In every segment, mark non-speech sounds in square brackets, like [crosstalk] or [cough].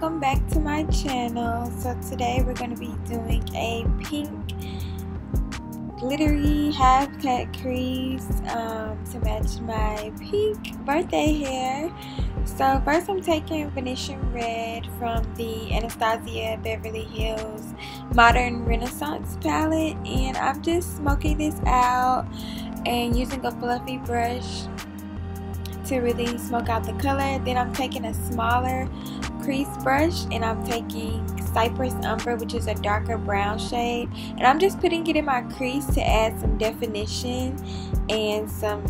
welcome back to my channel so today we're going to be doing a pink glittery half cut crease um, to match my pink birthday hair so first I'm taking Venetian Red from the Anastasia Beverly Hills Modern Renaissance palette and I'm just smoking this out and using a fluffy brush to really smoke out the color. Then I'm taking a smaller crease brush and I'm taking Cyprus Umber which is a darker brown shade. And I'm just putting it in my crease to add some definition and some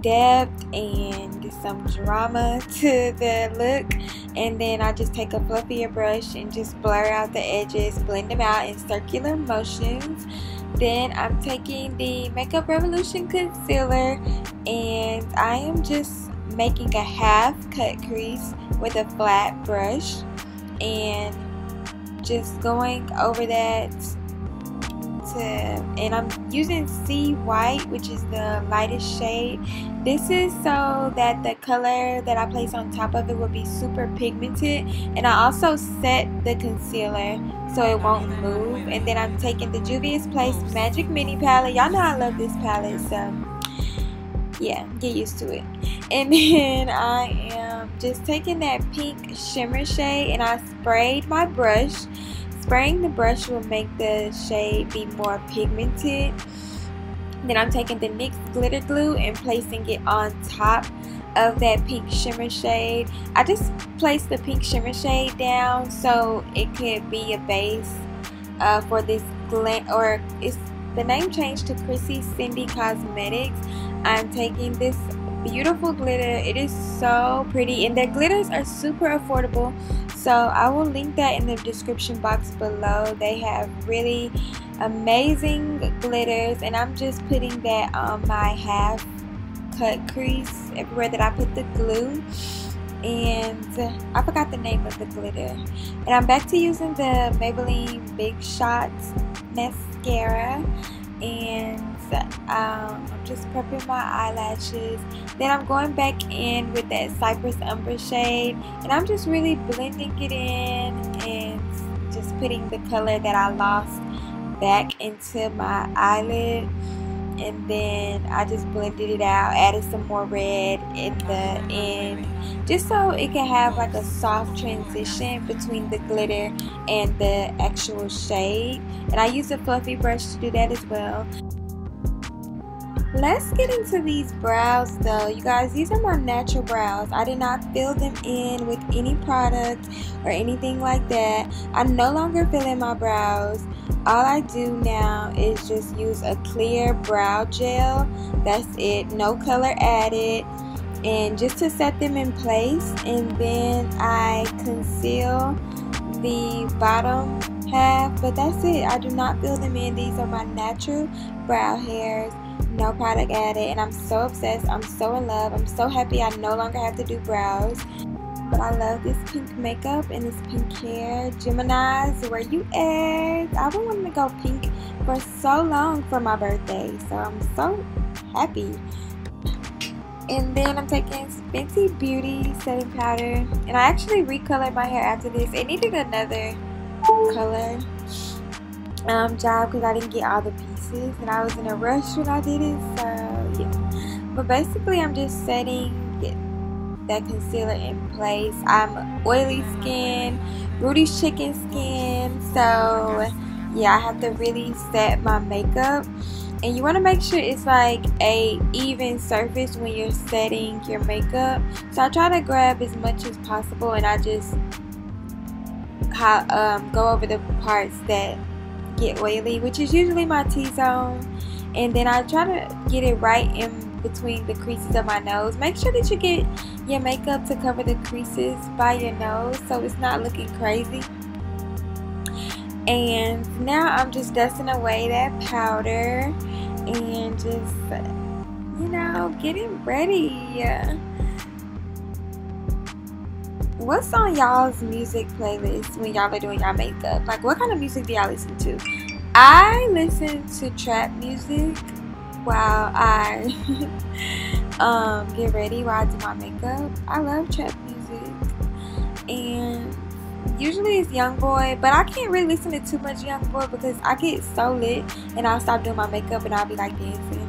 depth and some drama [laughs] to the look. And then I just take a fluffier brush and just blur out the edges blend them out in circular motions. Then I'm taking the Makeup Revolution concealer and I am just making a half cut crease with a flat brush and just going over that to and I'm using C white which is the lightest shade. This is so that the color that I place on top of it will be super pigmented and I also set the concealer so it won't move. And then I'm taking the Juvia's Place Magic Mini palette. Y'all know I love this palette so yeah get used to it. And [laughs] then I am just taking that pink shimmer shade and I sprayed my brush. Spraying the brush will make the shade be more pigmented. Then I'm taking the NYX glitter glue and placing it on top of that pink shimmer shade. I just placed the pink shimmer shade down so it could be a base uh, for this glint or it's the name changed to Chrissy Cindy Cosmetics I'm taking this beautiful glitter. It is so pretty and their glitters are super affordable. So I will link that in the description box below. They have really amazing glitters and I'm just putting that on my half cut crease everywhere that I put the glue. And I forgot the name of the glitter. And I'm back to using the Maybelline Big Shots mascara. And um, I'm just prepping my eyelashes. Then I'm going back in with that Cyprus Umber shade and I'm just really blending it in and just putting the color that I lost back into my eyelid. And then I just blended it out added some more red in the end just so it can have like a soft transition between the glitter and the actual shade. And I use a fluffy brush to do that as well let's get into these brows though. You guys these are my natural brows. I did not fill them in with any product or anything like that. I no longer fill in my brows. All I do now is just use a clear brow gel. That's it. No color added. And just to set them in place and then I conceal the bottom half but that's it. I do not fill them in. These are my natural brow hairs no product added and I'm so obsessed. I'm so in love. I'm so happy I no longer have to do brows. But I love this pink makeup and this pink hair. Gemini's where you at? I've been wanting to go pink for so long for my birthday so I'm so happy. And then I'm taking Fenty Beauty setting powder and I actually recolored my hair after this. It needed another color um, job because I didn't get all the pieces and I was in a rush when I did it so yeah. But basically I'm just setting that concealer in place. I'm oily skin Rudy's chicken skin so yeah I have to really set my makeup. And you want to make sure it's like a even surface when you're setting your makeup. So I try to grab as much as possible and I just um, go over the parts that get oily, which is usually my T-zone. And then I try to get it right in between the creases of my nose. Make sure that you get your makeup to cover the creases by your nose so it's not looking crazy. And now I'm just dusting away that powder and just, you know, getting ready. What's on y'all's music playlist when y'all are doing y'all makeup? Like, what kind of music do y'all listen to? I listen to trap music while I [laughs] um, get ready while I do my makeup. I love trap music. and usually it's YoungBoy but i can't really listen to too much YoungBoy because i get so lit and i'll stop doing my makeup and i'll be like dancing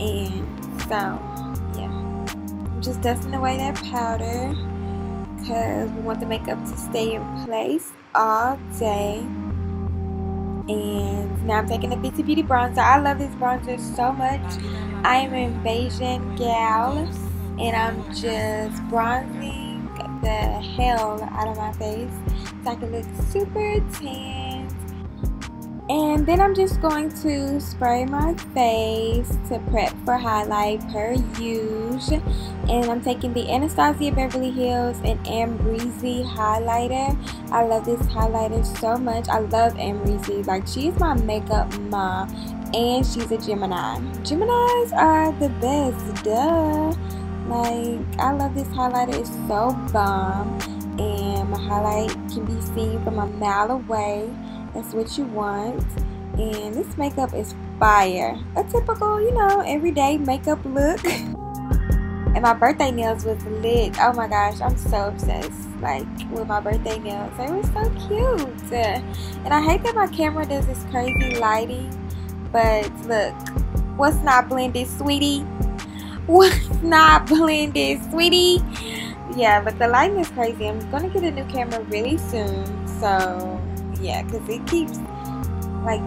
and so yeah i'm just dusting away that powder because we want the makeup to stay in place all day and now I'm taking the Fenty Beauty bronzer. I love this bronzer so much. I am an in Bajan Gyal and I'm just bronzing the hell out of my face so I can look super tan. And then I'm just going to spray my face to prep for highlight per usual. And I'm taking the Anastasia Beverly Hills and Amrezy highlighter. I love this highlighter so much. I love Amrezy. Like, she's my makeup mom. And she's a Gemini. Geminis are the best. Duh. Like, I love this highlighter. It's so bomb. And my highlight can be seen from a mile away. That's what you want. And this makeup is fire. A typical, you know, everyday makeup look. and my birthday nails was lit. Oh my gosh, I'm so obsessed. Like, with my birthday nails. They were so cute. And I hate that my camera does this crazy lighting. But look, what's not blended, sweetie? [laughs] What's not blended, sweetie. Yeah, but the lighting is crazy. I'm gonna get a new camera really soon. So yeah, because it keeps like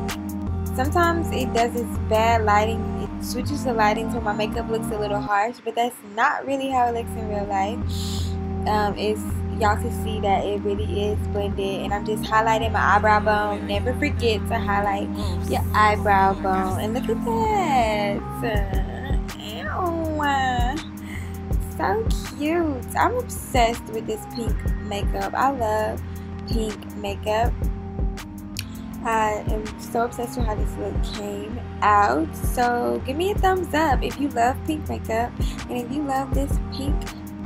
sometimes it does its bad lighting. It switches the lighting so my makeup looks a little harsh, but that's not really how it looks in real life. Um, it's y'all can see that it really is blended and I'm just highlighting my eyebrow bone never forget to highlight your eyebrow bone and look at that so cute. I'm obsessed with this pink makeup. I love pink makeup. I am so obsessed with how this look came out. So give me a thumbs up if you love pink makeup and if you love this pink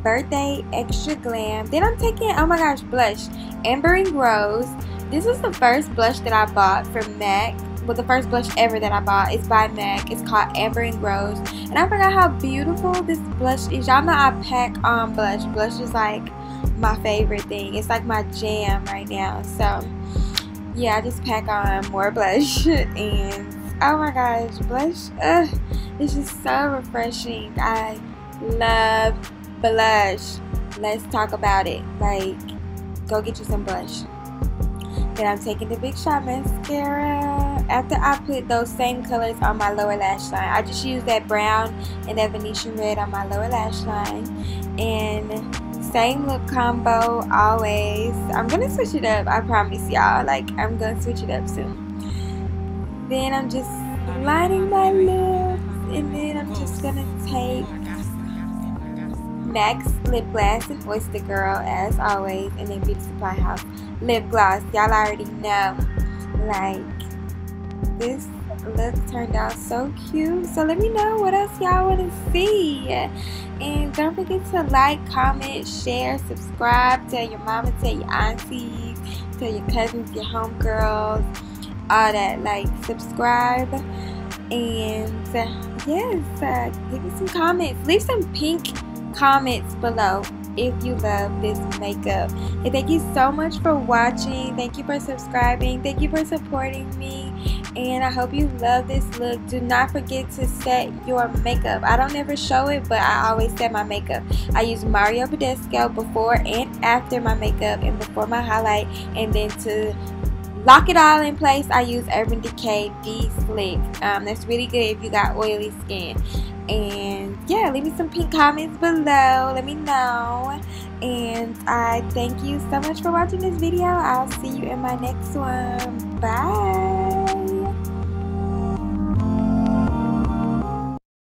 birthday extra glam. Then I'm taking, oh my gosh, blush. Ambering Rose. This was the first blush that I bought from MAC well, the first blush ever that I bought is by MAC. It's called Ambering Rose. And I forgot how beautiful this blush is. Y'all know I pack on blush. Blush is like my favorite thing. It's like my jam right now. So, yeah, I just pack on more blush. [laughs] and, oh my gosh, blush, ugh, it's just so refreshing. I love blush. Let's talk about it. Like, go get you some blush. Then I'm taking the Big Shot Mascara. After I put those same colors on my lower lash line, I just use that brown and that Venetian red on my lower lash line. And same look combo always. I'm gonna switch it up, I promise y'all. Like, I'm gonna switch it up soon. Then I'm just lining my lips. And then I'm just gonna take MAC's lip gloss and Oyster Girl as always and then Beauty Supply House lip gloss y'all already know like this look turned out so cute. So let me know what else y'all want to see. And don't forget to like comment share subscribe. Tell your mama tell your aunties tell your cousins your homegirls all that. Like subscribe. And uh, yes uh, give me some comments. Leave some pink comments below if you love this makeup. And thank you so much for watching. Thank you for subscribing. Thank you for supporting me. And I hope you love this look. Do not forget to set your makeup. I don't ever show it, but I always set my makeup. I use Mario Badescu before and after my makeup and before my highlight. And then to lock it all in place, I use Urban Decay De-Slick. Um, that's really good if you got oily skin. And yeah, leave me some pink comments below. Let me know. And I thank you so much for watching this video. I'll see you in my next one. Bye.